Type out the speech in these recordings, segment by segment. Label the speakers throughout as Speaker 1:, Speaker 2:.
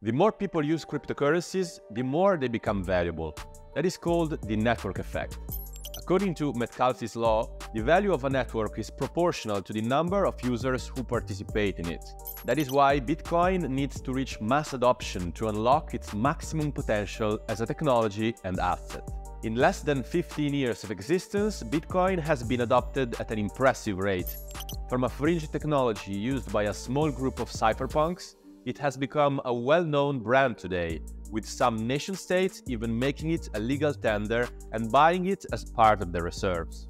Speaker 1: The more people use cryptocurrencies, the more they become valuable. That is called the network effect. According to Metcalfe's law, the value of a network is proportional to the number of users who participate in it. That is why Bitcoin needs to reach mass adoption to unlock its maximum potential as a technology and asset. In less than 15 years of existence, Bitcoin has been adopted at an impressive rate. From a fringe technology used by a small group of cypherpunks, it has become a well-known brand today, with some nation-states even making it a legal tender and buying it as part of their reserves.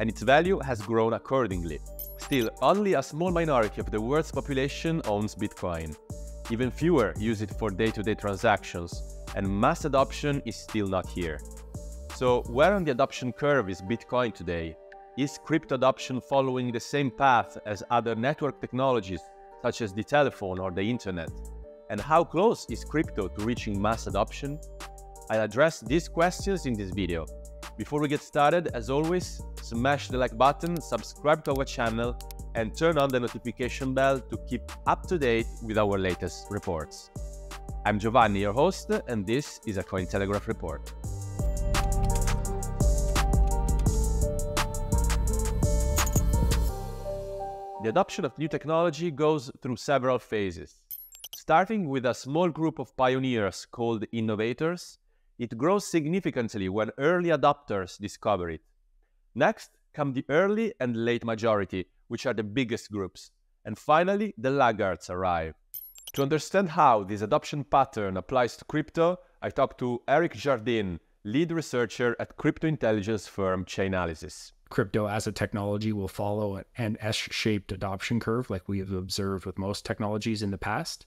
Speaker 1: And its value has grown accordingly. Still, only a small minority of the world's population owns Bitcoin. Even fewer use it for day-to-day -day transactions, and mass adoption is still not here. So, where on the adoption curve is Bitcoin today? Is crypto adoption following the same path as other network technologies, such as the telephone or the internet? And how close is crypto to reaching mass adoption? I'll address these questions in this video. Before we get started, as always, smash the like button, subscribe to our channel, and turn on the notification bell to keep up to date with our latest reports. I'm Giovanni, your host, and this is a Cointelegraph report. The adoption of new technology goes through several phases. Starting with a small group of pioneers called innovators, it grows significantly when early adopters discover it. Next come the early and late majority, which are the biggest groups. And finally, the laggards arrive. To understand how this adoption pattern applies to crypto, I talked to Eric Jardine, lead researcher at crypto intelligence firm Chainalysis.
Speaker 2: Crypto as a technology will follow an S shaped adoption curve like we have observed with most technologies in the past.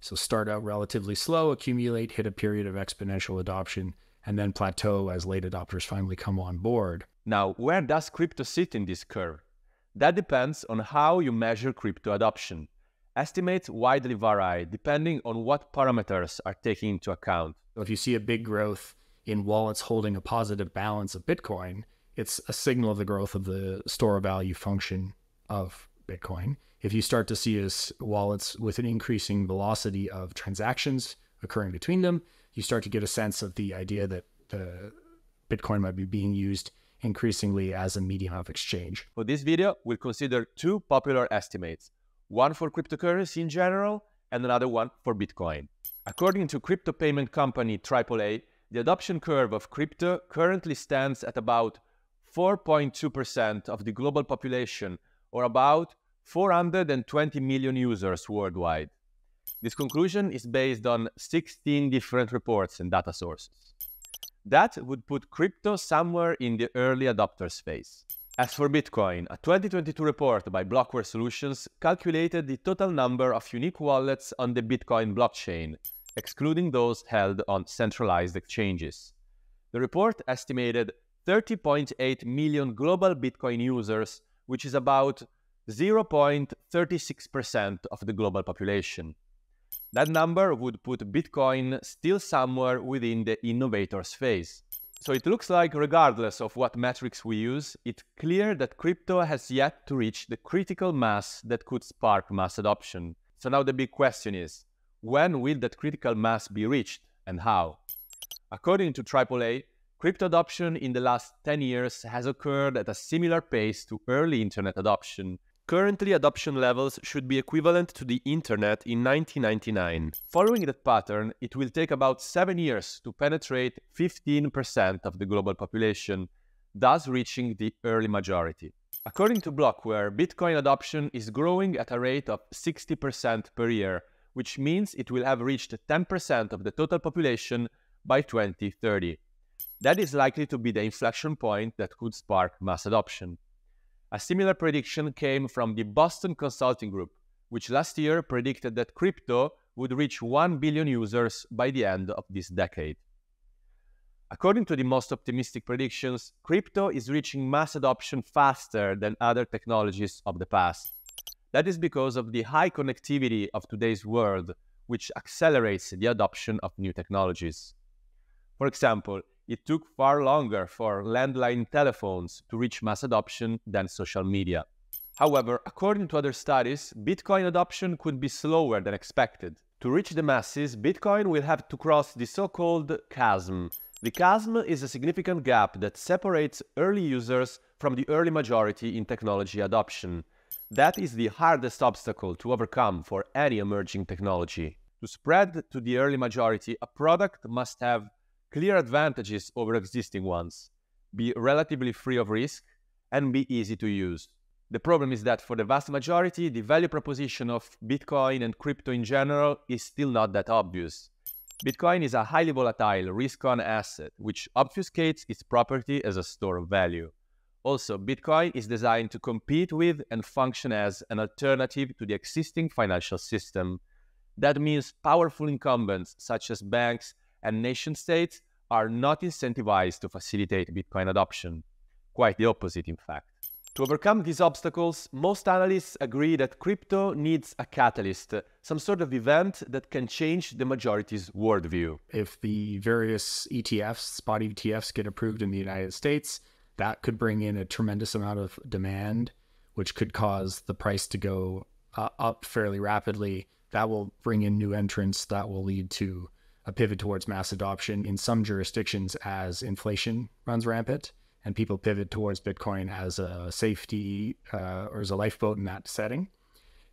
Speaker 2: So start out relatively slow, accumulate, hit a period of exponential adoption, and then plateau as late adopters finally come on board.
Speaker 1: Now, where does crypto sit in this curve? That depends on how you measure crypto adoption. Estimates widely vary depending on what parameters are taken into account.
Speaker 2: If you see a big growth in wallets holding a positive balance of Bitcoin, it's a signal of the growth of the store of value function of Bitcoin if you start to see as wallets with an increasing velocity of transactions occurring between them, you start to get a sense of the idea that the Bitcoin might be being used increasingly as a medium of exchange.
Speaker 1: For this video, we'll consider two popular estimates, one for cryptocurrency in general and another one for Bitcoin. According to crypto payment company AAA, the adoption curve of crypto currently stands at about 4.2% of the global population or about 420 million users worldwide. This conclusion is based on 16 different reports and data sources. That would put crypto somewhere in the early adopters phase. As for Bitcoin, a 2022 report by Blockware Solutions calculated the total number of unique wallets on the Bitcoin blockchain, excluding those held on centralized exchanges. The report estimated 30.8 million global Bitcoin users, which is about 0.36% of the global population. That number would put Bitcoin still somewhere within the innovators phase. So it looks like regardless of what metrics we use, it's clear that crypto has yet to reach the critical mass that could spark mass adoption. So now the big question is, when will that critical mass be reached and how? According to AAA, crypto adoption in the last 10 years has occurred at a similar pace to early internet adoption, Currently, adoption levels should be equivalent to the internet in 1999. Following that pattern, it will take about 7 years to penetrate 15% of the global population, thus reaching the early majority. According to Blockware, Bitcoin adoption is growing at a rate of 60% per year, which means it will have reached 10% of the total population by 2030. That is likely to be the inflection point that could spark mass adoption. A similar prediction came from the Boston Consulting Group, which last year predicted that crypto would reach 1 billion users by the end of this decade. According to the most optimistic predictions, crypto is reaching mass adoption faster than other technologies of the past. That is because of the high connectivity of today's world, which accelerates the adoption of new technologies. For example, it took far longer for landline telephones to reach mass adoption than social media. However, according to other studies, Bitcoin adoption could be slower than expected. To reach the masses, Bitcoin will have to cross the so-called chasm. The chasm is a significant gap that separates early users from the early majority in technology adoption. That is the hardest obstacle to overcome for any emerging technology. To spread to the early majority, a product must have clear advantages over existing ones, be relatively free of risk, and be easy to use. The problem is that for the vast majority, the value proposition of Bitcoin and crypto in general is still not that obvious. Bitcoin is a highly volatile, risk on asset, which obfuscates its property as a store of value. Also, Bitcoin is designed to compete with and function as an alternative to the existing financial system. That means powerful incumbents such as banks and nation states are not incentivized to facilitate Bitcoin adoption. Quite the opposite, in fact. To overcome these obstacles, most analysts agree that crypto needs a catalyst, some sort of event that can change the majority's worldview.
Speaker 2: If the various ETFs, spot ETFs, get approved in the United States, that could bring in a tremendous amount of demand, which could cause the price to go uh, up fairly rapidly. That will bring in new entrants. That will lead to a pivot towards mass adoption in some jurisdictions as inflation runs rampant and people pivot towards Bitcoin as a safety uh, or as a lifeboat in that setting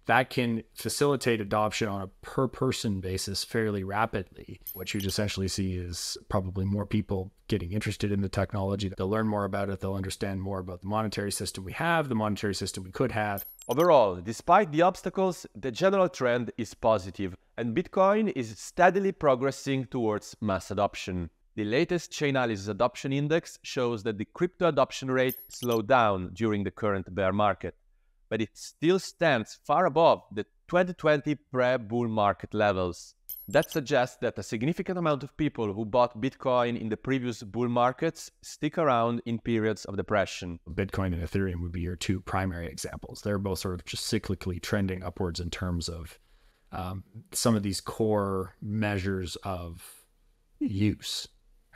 Speaker 2: that can facilitate adoption on a per person basis fairly rapidly. What you'd essentially see is probably more people getting interested in the technology. They'll learn more about it, they'll understand more about the monetary system we have, the monetary system we could have.
Speaker 1: Overall, despite the obstacles, the general trend is positive, and Bitcoin is steadily progressing towards mass adoption. The latest Chainalysis Adoption Index shows that the crypto adoption rate slowed down during the current bear market but it still stands far above the 2020 pre-bull market levels. That suggests that a significant amount of people who bought Bitcoin in the previous bull markets stick around in periods of depression.
Speaker 2: Bitcoin and Ethereum would be your two primary examples. They're both sort of just cyclically trending upwards in terms of um, some of these core measures of use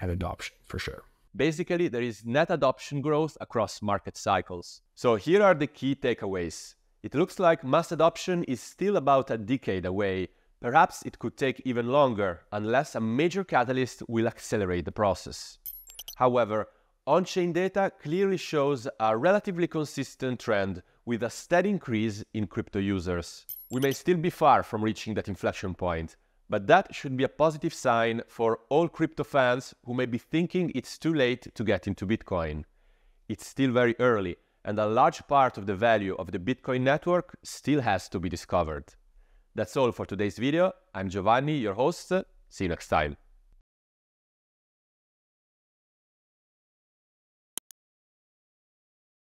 Speaker 2: and adoption, for sure.
Speaker 1: Basically, there is net adoption growth across market cycles. So here are the key takeaways. It looks like mass adoption is still about a decade away. Perhaps it could take even longer unless a major catalyst will accelerate the process. However, on-chain data clearly shows a relatively consistent trend with a steady increase in crypto users. We may still be far from reaching that inflection point, but that should be a positive sign for all crypto fans who may be thinking it's too late to get into Bitcoin. It's still very early, and a large part of the value of the Bitcoin network still has to be discovered. That's all for today's video. I'm Giovanni, your host. See you next time.